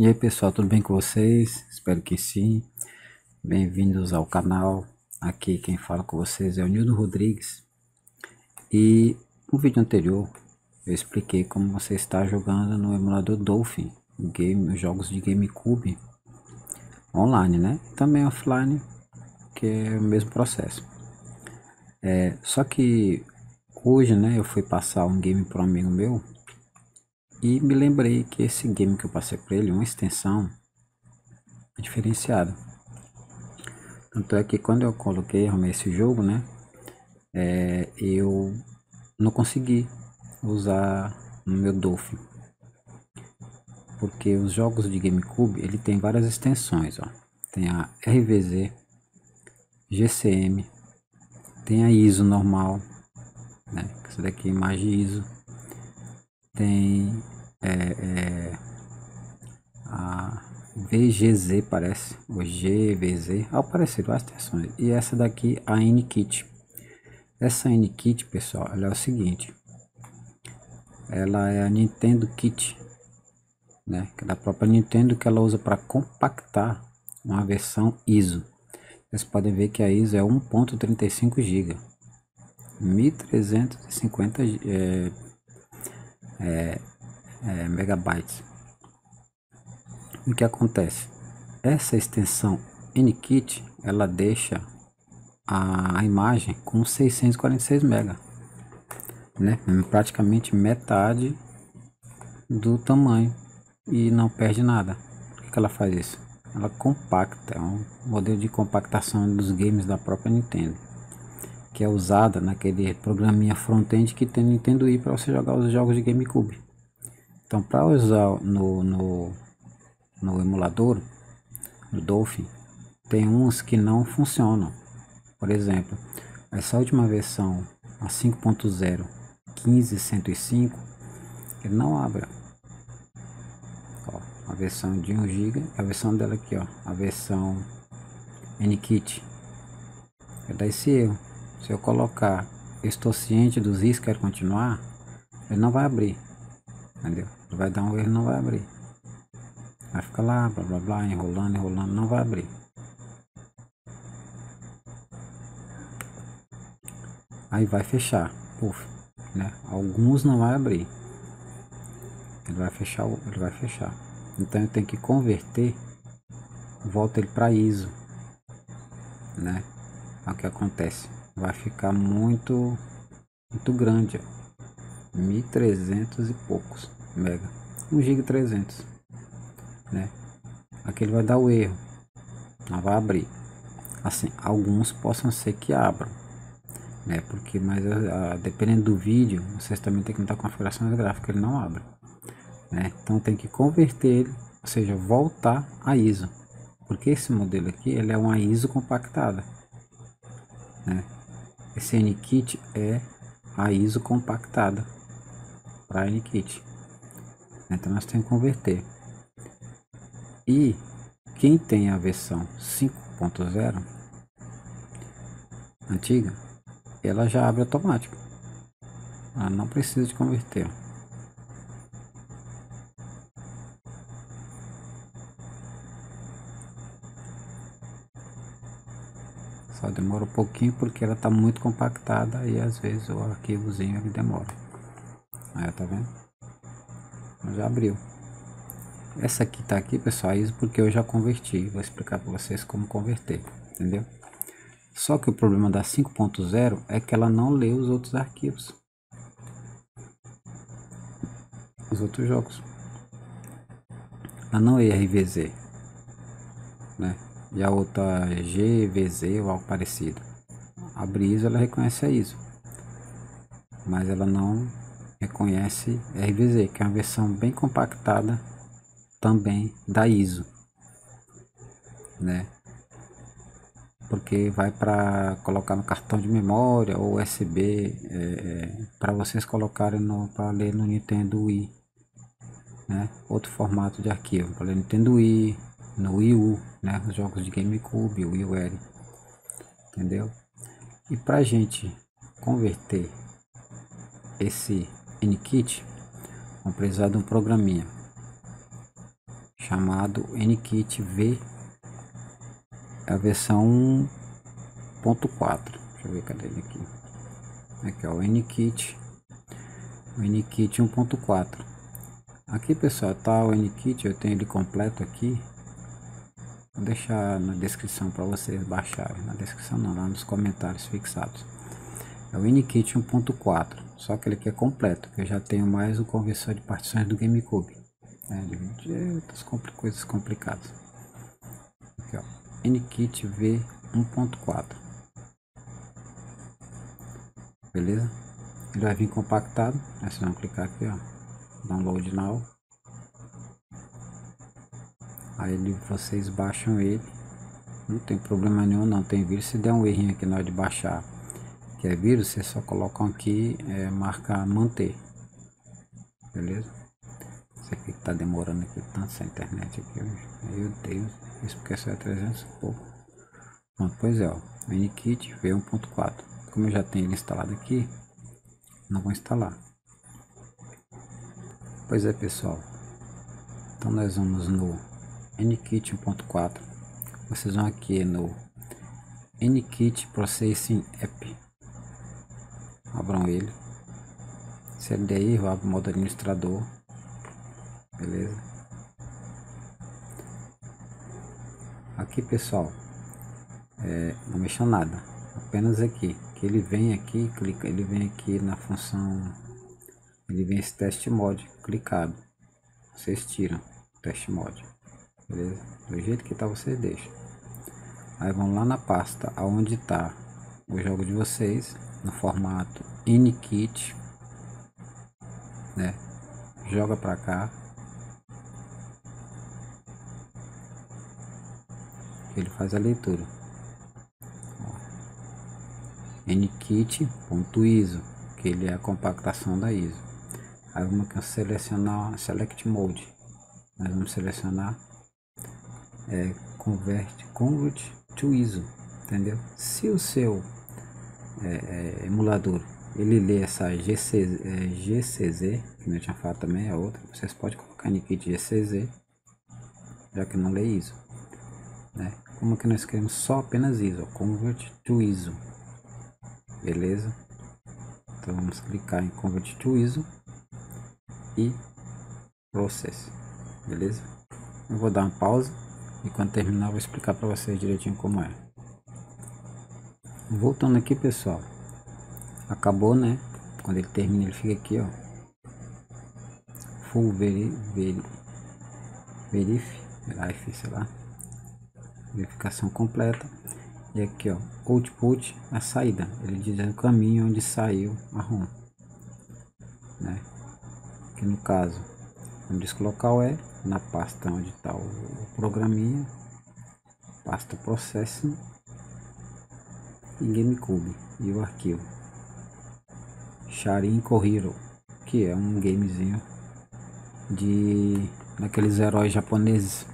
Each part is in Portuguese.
E aí pessoal, tudo bem com vocês? Espero que sim. Bem-vindos ao canal. Aqui quem fala com vocês é o Nildo Rodrigues. E no vídeo anterior eu expliquei como você está jogando no emulador Dolphin, game, os jogos de GameCube online, né? Também offline, que é o mesmo processo. É, só que hoje, né, eu fui passar um game para um amigo meu e me lembrei que esse game que eu passei para ele, uma extensão diferenciada. Tanto é que quando eu coloquei, arrumei esse jogo, né? É, eu não consegui usar no meu Dolphin. Porque os jogos de GameCube, ele tem várias extensões, ó. Tem a RVZ, GCM, tem a ISO normal, né? Essa daqui é imagem ISO tem é, é, a VGZ parece, o GVZ, ao parecer várias tensões. E essa daqui a N-Kit. Essa N-Kit, pessoal, ela é o seguinte. Ela é a Nintendo Kit, né? Que é da própria Nintendo que ela usa para compactar uma versão ISO. Vocês podem ver que a ISO é 1.35 GB. 1350 é, é, é, megabytes. O que acontece? Essa extensão NKit ela deixa a imagem com 646 mega, né? Praticamente metade do tamanho e não perde nada. Por que, que ela faz isso? Ela compacta, é um modelo de compactação dos games da própria Nintendo que é usada naquele programinha front-end que tem Nintendo Wii para você jogar os jogos de GameCube. Então, para usar no, no, no emulador, no Dolphin, tem uns que não funcionam. Por exemplo, essa última versão, a 5.0 15105, ele não abre. Ó, a versão de 1 GB, a versão dela aqui, ó, a versão NKit. É dar esse erro. Se eu colocar estou ciente dos riscos, quero continuar, ele não vai abrir. Entendeu? Vai dar um erro, não vai abrir. Vai ficar lá, blá blá blá, enrolando, enrolando, não vai abrir. Aí vai fechar. Puf, né? Alguns não vai abrir. Ele vai fechar, ele vai fechar. Então eu tenho que converter, volta ele para ISO, né? É o que acontece vai ficar muito muito grande, ó. 1300 e poucos mega, 1 GB 300, né? Aqui ele vai dar o erro, não vai abrir. Assim, alguns possam ser que abram, né? Porque, mas a, a, dependendo do vídeo, vocês também tem que mudar a configuração gráfica, ele não abre, né? Então tem que converter ele, ou seja, voltar a ISO, porque esse modelo aqui ele é uma ISO compactada, né? Esse NKit é a ISO compactada para NKit. Então nós temos que converter. E quem tem a versão 5.0 antiga, ela já abre automático. Ela não precisa de converter. Demora um pouquinho porque ela está muito compactada e às vezes o arquivozinho ele demora. Aí, tá vendo? Já abriu. Essa aqui tá aqui, pessoal, isso porque eu já converti. Vou explicar para vocês como converter, entendeu? Só que o problema da 5.0 é que ela não lê os outros arquivos. Os outros jogos. Ela não é RVZ, né? E a outra GVZ ou algo parecido. A Briso ela reconhece a ISO, mas ela não reconhece RVZ, que é uma versão bem compactada também da ISO, né? Porque vai para colocar no cartão de memória ou USB é, é para vocês colocarem para ler no Nintendo Wii, né? Outro formato de arquivo para ler Nintendo Wii, no Wii U, né? Os jogos de GameCube, Wii U, entendeu? E pra gente converter esse NKit, vamos precisar de um programinha chamado NKit V, é a versão 1.4. Deixa eu ver cadê ele aqui. Aqui ó, o NKit, o NKit 1.4. Aqui pessoal, tá o NKit, eu tenho ele completo aqui. Vou deixar na descrição para vocês baixarem. Na descrição não, lá nos comentários fixados. É o NKit 1.4, só que ele aqui é completo, que eu já tenho mais o conversor de partições do GameCube. Né, de, outras compl coisas complicadas. Aqui ó, NKit V 1.4. Beleza? Ele vai vir compactado. Aí vocês vão clicar aqui ó, download now aí vocês baixam ele. Não tem problema nenhum não. Tem vírus se der um errinho aqui na hora de baixar que é vírus vocês só colocam aqui é, marca manter. Beleza? Isso aqui que tá demorando aqui tanto essa internet aqui hoje meu Deus. Isso porque só é 300 e pouco. Pronto, pois é ó. Minikit v1.4 como eu já tenho ele instalado aqui não vou instalar. Pois é pessoal. Então nós vamos no nkit 1.4 vocês vão aqui no nkit processing app. Abram ele. CLDI vá para o modo administrador. Beleza? Aqui pessoal é, não mexa nada. Apenas aqui que ele vem aqui clica ele vem aqui na função ele vem esse teste mod clicado. Vocês tiram teste mod beleza? Do jeito que tá você deixa. Aí vão lá na pasta aonde tá o jogo de vocês no formato inikit, né? Joga para cá. Ele faz a leitura. nkit.iso, que ele é a compactação da ISO. Aí vamos selecionar Select Mode. Nós vamos selecionar é, convert, convert to ISO, entendeu? Se o seu é, é, emulador ele lê essa GC, é, GCZ, que eu tinha falado também, é outra, vocês podem colocar no kit GCZ, já que não lê ISO, né? Como que nós queremos só apenas ISO, convert to ISO, beleza? Então vamos clicar em convert to ISO e process, beleza? Eu vou dar uma pausa e quando terminar vou explicar para vocês direitinho como é. Voltando aqui pessoal. Acabou né? Quando ele termina ele fica aqui ó. Full veri, veri, verif, life, sei lá. Verificação completa. E aqui ó, output, a saída. Ele diz o caminho onde saiu a ROM. Né? Que no caso, o disco local é na pasta onde está o, programinha, pasta Processing e GameCube e o arquivo Sharin Kohiro, que é um gamezinho de daqueles heróis japoneses,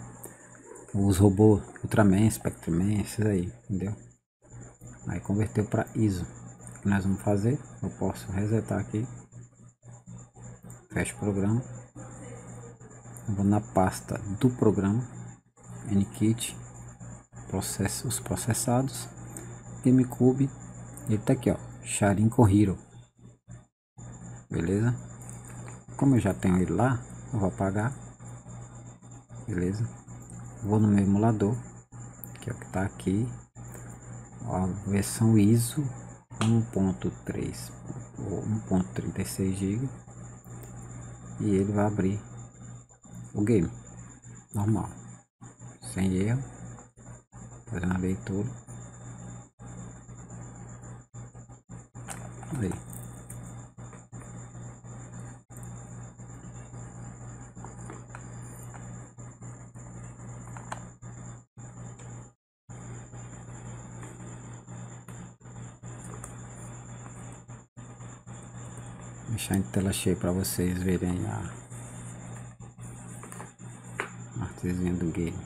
os robôs Ultraman, Spectreman, esses aí, entendeu? Aí converteu para ISO. O que nós vamos fazer? Eu posso resetar aqui, fecha o programa vou na pasta do programa nkit processo, os processados GameCube ele tá aqui ó Sharin Hero. Beleza? Como eu já tenho ele lá eu vou apagar. Beleza? Vou no meu emulador que é o que tá aqui. A versão ISO 1.3 ou 1.36 GB e ele vai abrir o game normal. Sem erro. Fazendo a leitura aí. Deixar em tela cheia para vocês verem a artezinha do game.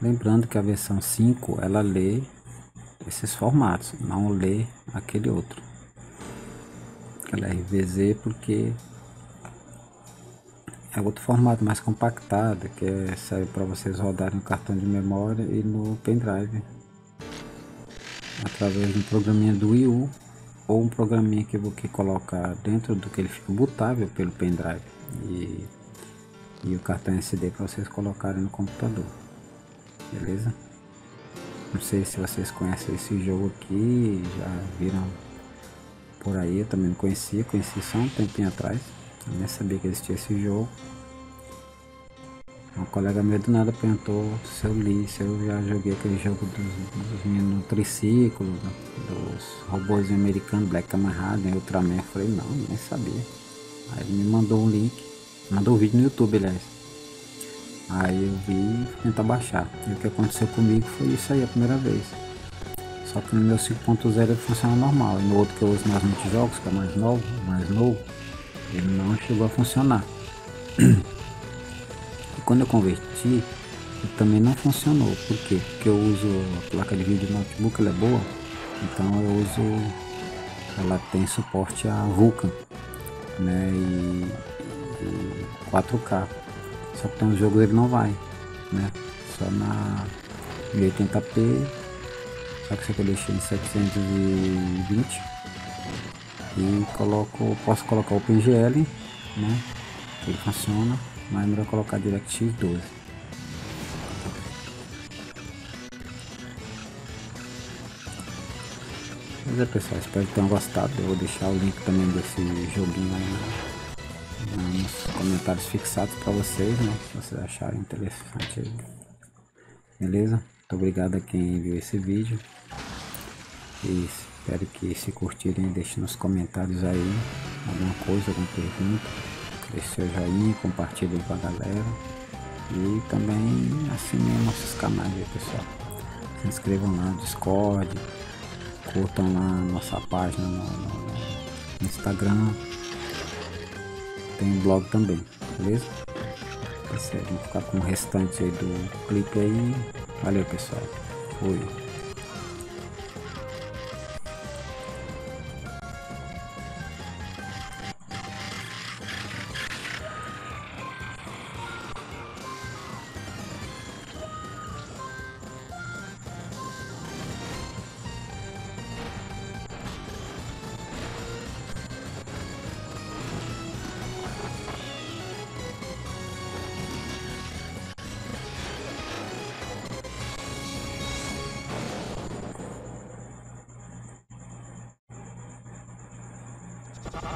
Lembrando que a versão 5 ela lê esses formatos, não lê aquele outro. Aquela RVZ porque é outro formato mais compactado que é, serve para vocês rodarem no cartão de memória e no pendrive através de um programinha do Wii U ou um programinha que vou que colocar dentro do que ele fica botável pelo pendrive e, e o cartão SD para vocês colocarem no computador beleza não sei se vocês conhecem esse jogo aqui já viram por aí eu também não conhecia conheci só um tempinho atrás eu nem sabia que existia esse jogo um colega meu do nada perguntou se eu li, se eu já joguei aquele jogo dos, dos meninos no triciclo, dos robôs americanos, Black Rider, Ultraman. Eu falei, não, nem sabia. Aí ele me mandou um link, mandou um vídeo no YouTube, aliás. Aí eu vi e tentar baixar. E o que aconteceu comigo foi isso aí a primeira vez. Só que no meu 5.0 ele funciona normal. E no outro que eu uso nas multijogos, que é mais novo, mais novo, ele não chegou a funcionar. quando eu converti, também não funcionou. Por quê? Porque eu uso a placa de vídeo do notebook, ela é boa, então eu uso, ela tem suporte a Vulkan, né, e, e 4K. Só que no jogo ele não vai, né, só na 1080p, só que isso aqui eu deixei em 720 e coloco, posso colocar o PGL, né, ele funciona mas é melhor colocar DirectX 12. Mas é pessoal, espero que tenham gostado. Eu vou deixar o link também desse joguinho aí nos comentários fixados para vocês, né? Se vocês acharem interessante aí. Beleza? Muito obrigado a quem viu esse vídeo. E espero que se curtirem, deixem nos comentários aí alguma coisa, alguma pergunta deixe seu joinha, compartilhe com a galera e também assinem nossos canais aí pessoal. Se inscrevam lá no Discord, curtam lá nossa página no, no, no Instagram, tem blog também, beleza? Certo, vamos ficar com o restante aí do clipe aí. Valeu pessoal, fui. Uh -huh.